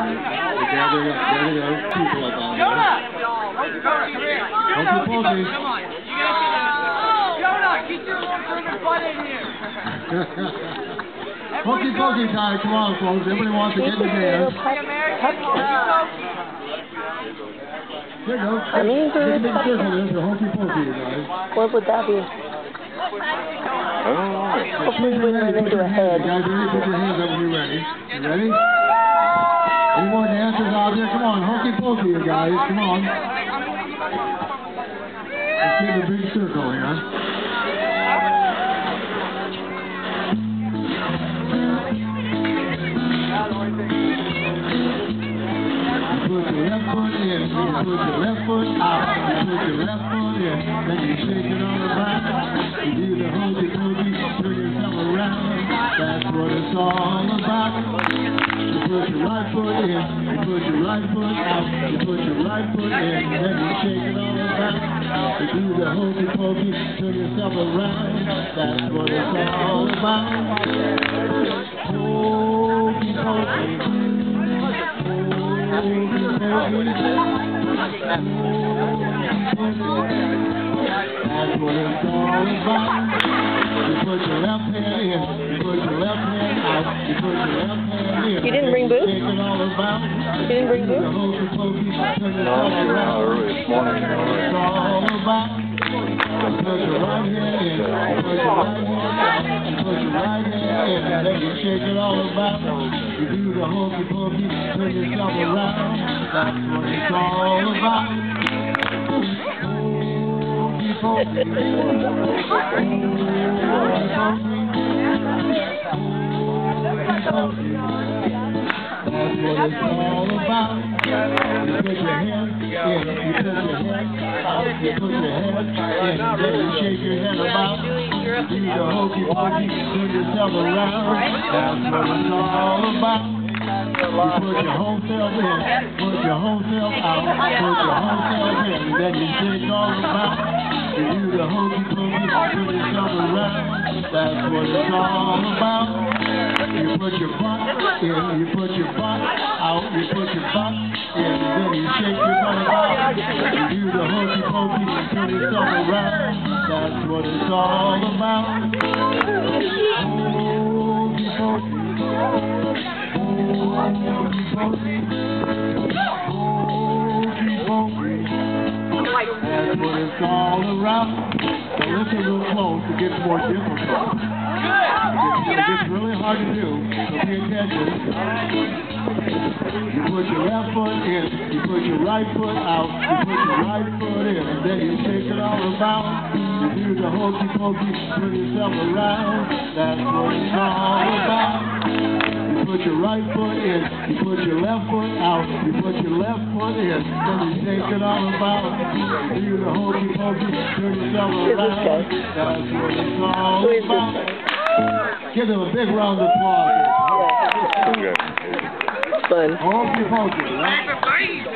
They're gathering up, gathering up people up on there. Hokey pokey. Come on. You gotta see that. Oh, Jonah, get your little friggin' butt in here. Hokey pokey time, come on folks, everybody wants to get in the dance. There you go. I mean, Get a there's big circle there for hokey pokey, you guys. What would that be? Hopefully we wouldn't run into a head. You guys ready? Put your hands up when you're ready. You ready? Any more dancers out there? Come on, hokey pokey, you guys. Come on. Let's get a big circle here. Put your left foot in, put your left foot out, put your left foot in, then you shake it all around. You do the hokey pokey, turn yourself around. That's what it's all about. Foot in, you put your right foot out, you put your right foot in, then you shake it all around. You do the hokey pokey, turn yourself around. That's what it's all about. Hokey pokey. That's what it's all about. You put your left hand in. Didn't bring boots? Shake it all about. You didn't bring The boots? hokey pokey, turn No, no, early this morning. It's all about. You put your right hand in, you put your right hand out, you put your right hand in, and then you shake it all about. You do the hokey pokey, turn yourself around. That's what it's all about. Hokey pokey. That's what it's all about. Put your head in, you put your head out, you put your in, then you shake your head about. Do the hokey pokey, turn yourself around. That's what it's all about. You put your whole self in, put your whole self out, put your whole self in, then you shake all about. You do the hokey pokey, turn yourself around. That's what it's all about. You put your butt in, you put your butt out, you put your butt in, then you shake your butt about. You do the hokey pokey, turn yourself around. That's what it's all about. Hokey pokey. Hokey pokey. It's all around. Now listen real close, it gets more difficult. It gets really hard to do, so pay attention. You put your left foot in, you put your right foot out, you put your right foot in, and then you shake it all about. You do the hokey pokey, turn yourself around. That's what it's all about. You put your right foot in, you put your left foot out, you put your left foot in, then you shake it all about. You do the hokey pokey, turn yourself Who is this around. That's what it's all Who is this about. Give them a big round of applause. Okay. Fun. Hokey pokey, right?